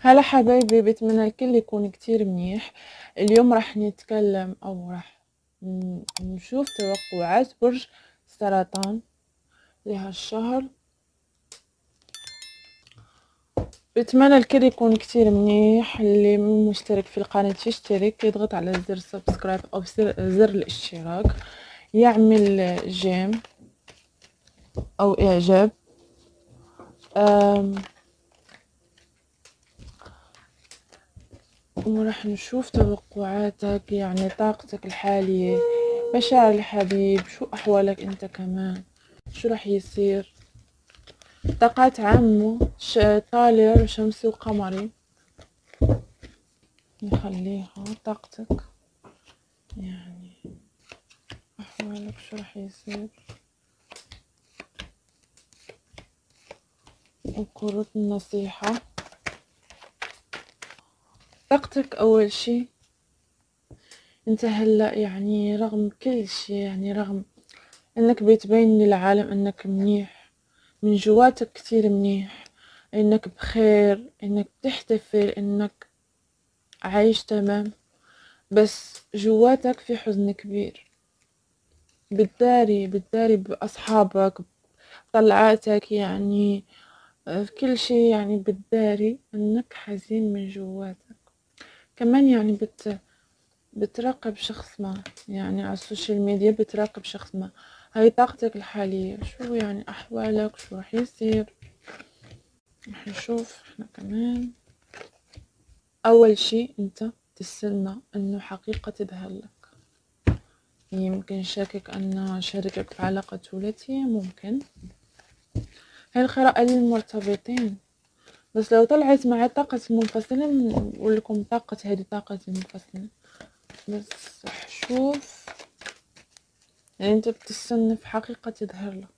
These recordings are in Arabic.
هلا حبايبي بتمنى الكل يكون كتير منيح. اليوم راح نتكلم أو راح نشوف توقعات برج سرطان لهالشهر. بتمنى الكل يكون كتير منيح. اللي مشترك في القناة يشترك يضغط على زر subscribe أو زر الاشتراك. يعمل j'aime أو إعجاب. أم وراح نشوف توقعاتك يعني طاقتك الحالية. مشاعر الحبيب شو أحوالك أنت كمان؟ شو راح يصير؟ طاقات ش... طالع وشمسي وقمري نخليها طاقتك. يعني أحوالك شو راح يصير؟ وكروت النصيحة. طاقتك أول شي أنت هلأ يعني رغم كل شي يعني رغم إنك بتبين للعالم إنك منيح من جواتك كتير منيح إنك بخير إنك بتحتفل إنك عايش تمام. بس جواتك في حزن كبير. بتداري بتداري بأصحابك طلعاتك يعني في كل شي يعني بتداري إنك حزين من جواتك. كمان يعني بت بتراقب شخص ما يعني على ال social media بتراقب شخص ما. هاي طاقتك الحالية شو يعني أحوالك؟ شو راح يصير؟ راح نشوف إحنا كمان. أول شي أنت تستنى أنه حقيقة تظهر لك يمكن شاكك أن شريكك في علاقة ثلاثية ممكن. هاي القراءة للمرتبطين. بس لو طلعت مع طاقة منفصلة نقول لكم طاقة هذه طاقة منفصلة. بس شوف. يعني أنت بتستنى في حقيقة تظهر لك.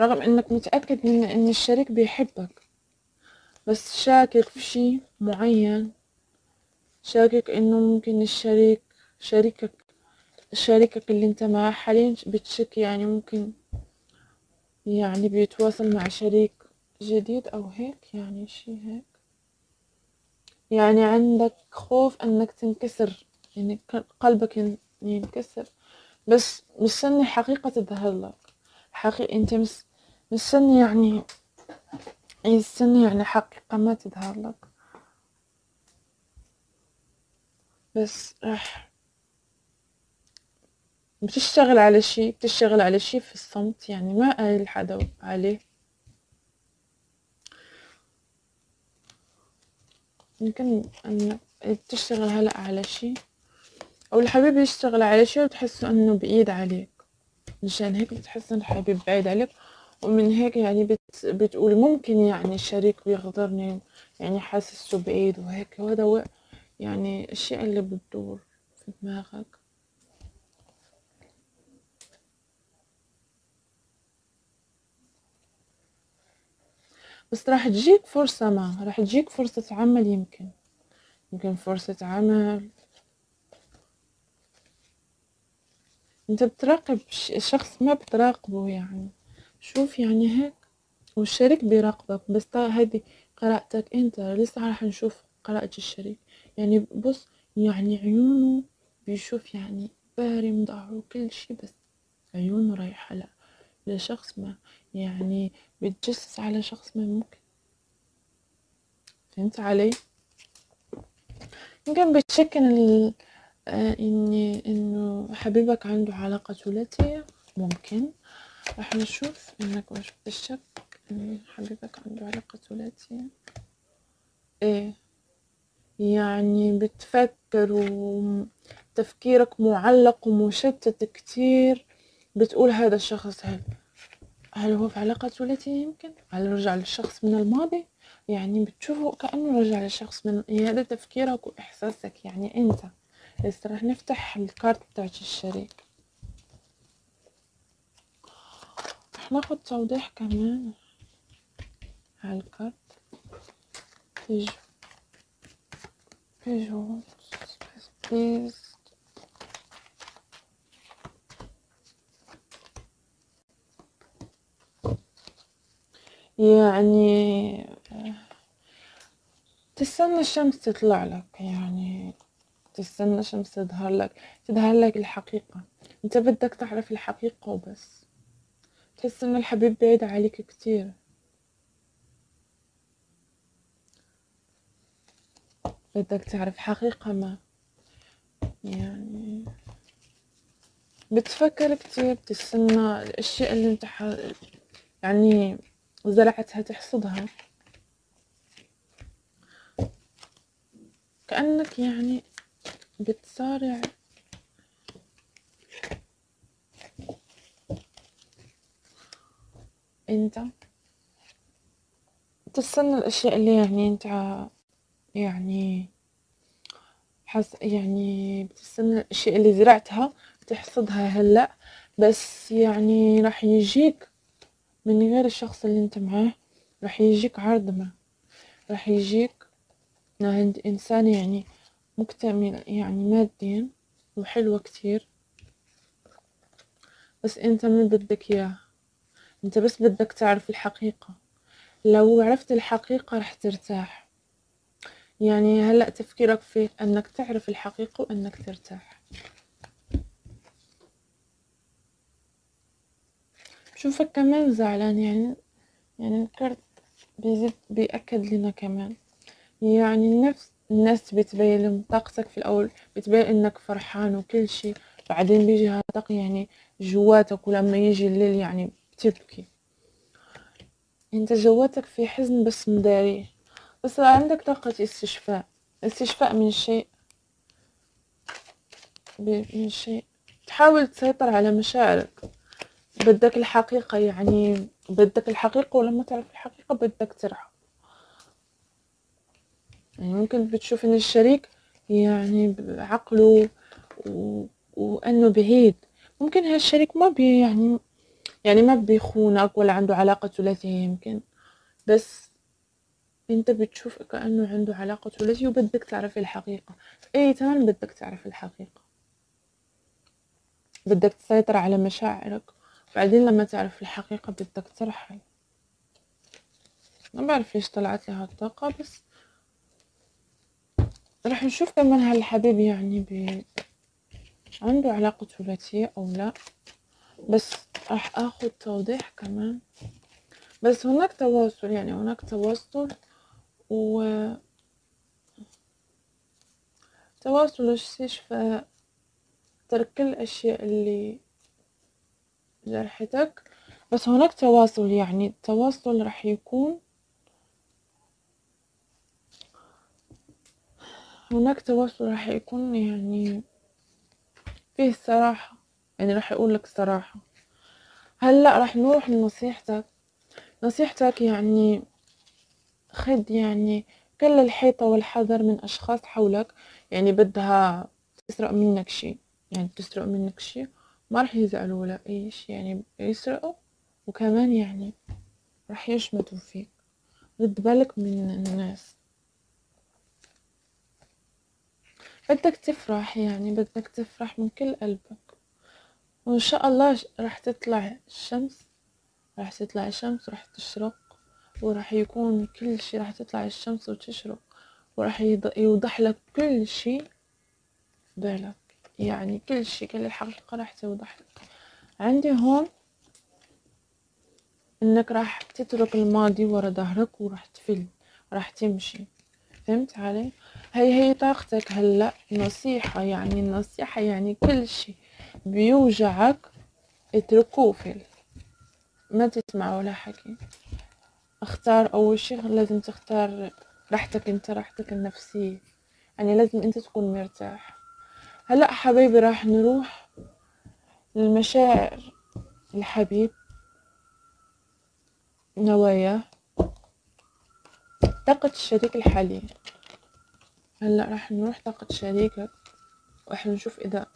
رغم إنك متأكد من إن الشريك بيحبك. بس شاكك في شي معين. شاكك إنه ممكن الشريك شريكك شريكك اللي أنت معاه حاليا بتشك يعني ممكن يعني بيتواصل مع شريك. جديد أو هيك يعني شي هيك. يعني عندك خوف إنك تنكسر يعني قلبك ينكسر. بس مستني حقيقة تظهر لك حقيقة انت مس مستني يعني مستني يعني حقيقة ما تظهر لك بس راح بتشتغل على شي بتشتغل على شي في الصمت يعني ما قايل حدا عليه. يمكن أن بتشتغل هلأ على شي أو الحبيب يشتغل على شي وتحس إنه بعيد عليك. مشان هيك بتحس ان الحبيب بعيد عليك ومن هيك يعني بت بتقول ممكن يعني الشريك بيغدرني يعني حاسسه بعيد وهيك. وهذا يعني الشيء اللي بتدور في دماغك. بس راح تجيك فرصة ما راح تجيك فرصة عمل يمكن. يمكن فرصة عمل. انت بتراقب شخص ما بتراقبه يعني. شوف يعني هيك والشريك بيراقبك. بس هذه قراءتك انت لسه راح نشوف قراءة الشريك. يعني بص يعني عيونه بيشوف يعني بارم ظهره كل شي بس عيونه رايحة لا. لشخص ما يعني بتجسس على شخص ما ممكن. فهمت علي؟ يمكن بتشكل آه إني إنه حبيبك عنده علاقة ثلاثية. ممكن. راح نشوف إنك واش بتشك إن حبيبك عنده علاقة ثلاثية. إيه. يعني بتفكر وتفكيرك معلق ومشتت كتير. بتقول هذا الشخص هل هل هو في علاقة ثلاثية يمكن. هل رجع للشخص من الماضي؟ يعني بتشوفه كأنه رجع للشخص من هذا تفكيرك وإحساسك. يعني أنت. بس راح نفتح الكارت بتاعت الشريك. راح ناخد توضيح كمان. على الكارت. بيجو بيجو please يعني تستنى الشمس تطلع لك يعني تستنى الشمس تظهر لك تظهر لك الحقيقة. انت بدك تعرف الحقيقة وبس تحس ان الحبيب بعيد عليك كتير. بدك تعرف حقيقة ما. يعني بتفكر كتير بتستنى الأشياء اللي انت ح... يعني زرعتها تحصدها. كأنك يعني بتصارع. انت تستنى الأشياء اللي يعني انت يعني حس يعني بتستنى الأشياء اللي زرعتها تحصدها هلأ بس يعني راح يجيك من غير الشخص اللي انت معاه راح يجيك عرض ما. راح يجيك عند إنسان يعني مكتمل يعني ماديا وحلوة كتير. بس انت ما بدك إياه. انت بس بدك تعرف الحقيقة. لو عرفت الحقيقة رح ترتاح. يعني هلأ تفكيرك في إنك تعرف الحقيقة وإنك ترتاح. شوفك كمان زعلان يعني يعني الكرت بيزيد بيأكد لنا كمان. يعني النفس الناس بتبين لهم طاقتك في الأول بتبين إنك فرحان وكل شي. بعدين بيجي هذا يعني جواتك ولما يجي الليل يعني بتبكي. أنت جواتك في حزن بس مداري. بس عندك طاقة استشفاء. استشفاء من شيء. من شيء. تحاول تسيطر على مشاعرك. بدك الحقيقة يعني بدك الحقيقة ولما تعرف الحقيقة بدك ترحم يعني ممكن بتشوف إن الشريك يعني عقله و... وإنه بعيد. ممكن هالشريك ما بي يعني يعني ما بيخونك ولا عنده علاقة ثلاثية يمكن. بس أنت بتشوف كأنه عنده علاقة ثلاثية وبدك تعرف الحقيقة. اي تمام بدك تعرف الحقيقة. بدك تسيطر على مشاعرك. بعدين لما تعرف الحقيقة بدك ترحل ما بعرف ليش طلعت لي هالطاقة بس راح نشوف كمان هالحبيب يعني بي عنده علاقة ثلاثية أو لا. بس راح أخذ توضيح كمان. بس هناك تواصل يعني هناك تواصل و تواصل استشفاء ترك الأشياء اللي جرحتك. بس هناك تواصل يعني التواصل راح يكون هناك تواصل راح يكون يعني فيه الصراحة يعني راح يقول لك الصراحة هلأ راح نروح لنصيحتك. نصيحتك يعني خد يعني كل الحيطة والحذر من أشخاص حولك يعني بدها تسرق منك شي يعني تسرق منك شي ما راح يزعلوا ولا أي شي يعني يسرقوا وكمان يعني راح يشمتوا فيك. رد بالك من الناس. بدك تفرح يعني بدك تفرح من كل قلبك. وإن شاء الله راح تطلع الشمس راح تطلع الشمس وراح تشرق وراح يكون كل شي راح تطلع الشمس وتشرق وراح يوضح لك كل شي بالك. يعني كل شي كل الحقيقة راح توضح لك عندي هون إنك راح تترك الماضي ورا ظهرك وراح تفل راح تمشي. فهمت علي؟ هي هي طاقتك هلأ نصيحة يعني النصيحة يعني كل شي بيوجعك اتركوه فل ما تسمع ولا حكي. اختار أول شي لازم تختار راحتك أنت راحتك النفسية. يعني لازم أنت تكون مرتاح. هلا حبايبي راح نروح للمشاعر. الحبيب نواياه طاقة الشريك الحالي. هلا راح نروح طاقة شريكك راح نشوف إذا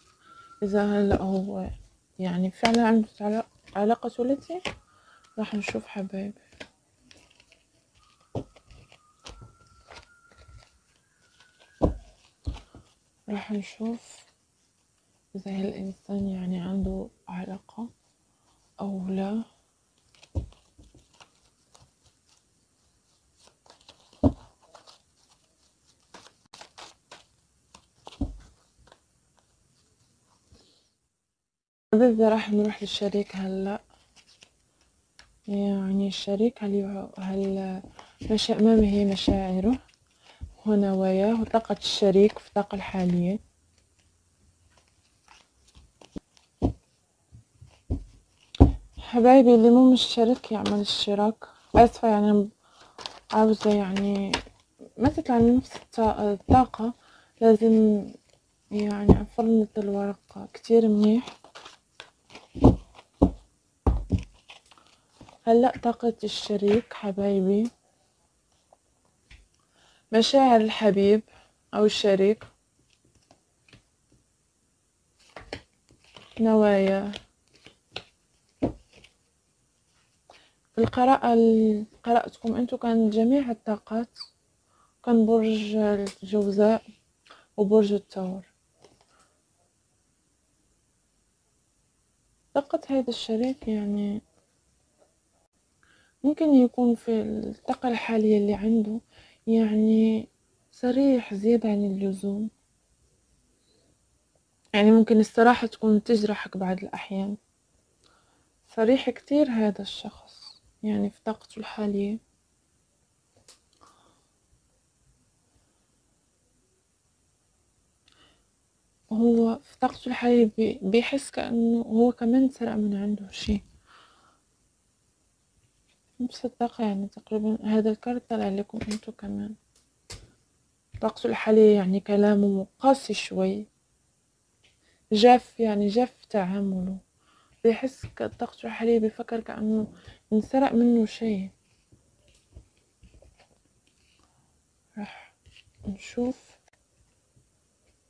إذا هلا هو يعني فعلا عنده علاقة ثلاثية راح نشوف حبايبي. راح نشوف إذا هالإنسان يعني عنده علاقة أو لا. إذا راح نروح للشريك هلا. يعني الشريك هل هل مشا... ما هي مشاعره؟ ونواياه وطاقة الشريك في الطاقة الحالية. حبايبي اللي مو مشترك يعمل اشتراك آسفة يعني عاوزة يعني ما تطلع نفس الطاقة. لازم يعني افرمط الورقة كتير منيح. هلأ طاقة الشريك حبايبي. مشاعر الحبيب أو الشريك نوايا. القراءة قراءتكم انتو كان جميع الطاقات كان برج الجوزاء وبرج الثور طاقة هذا الشريك يعني ممكن يكون في الطاقة الحالية اللي عنده يعني صريح زيادة عن اللزوم. يعني ممكن الصراحة تكون تجرحك بعض الأحيان. صريح كتير هذا الشخص يعني في طاقته الحالية. هو في طاقته الحالية بيحس كأنه هو كمان سرق من عنده شي الطاقة يعني تقريبا هذا الكارت طلع لكم انتو كمان. طاقته الحالية يعني كلامه قاسي شوي. جاف يعني جاف تعامله. بيحس طاقته الحالية بيفكر كأنه انسرق منه شيء. راح نشوف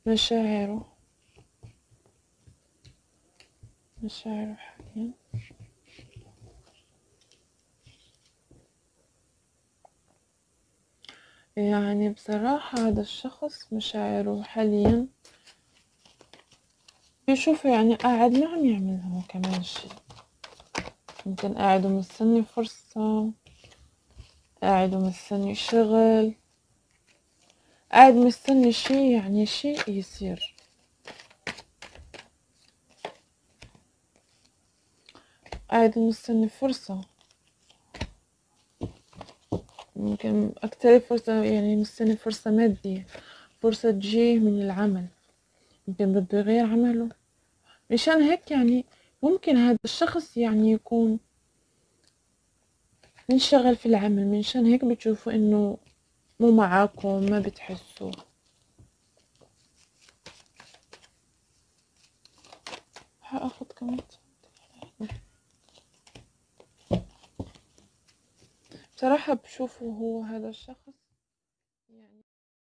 مشاعره. مشاعره حاليا. يعني بصراحة هذا الشخص مشاعره حاليا بيشوف يعني قاعد ما عم يعمل هو كمان شي يمكن قاعد ومستني فرصة قاعد ومستني شغل قاعد مستني شي يعني شي يصير. قاعد مستني فرصة. يمكن أكتر فرصة يعني مستني فرصة مادية فرصة تجيه من العمل. يمكن بده يغير عمله. مشان هيك يعني ممكن هذا الشخص يعني يكون منشغل في العمل. منشان هيك بتشوفوا إنه مو معاكم ما بتحسوا هاخد كمان. بصراحة بشوفه هو هذا الشخص.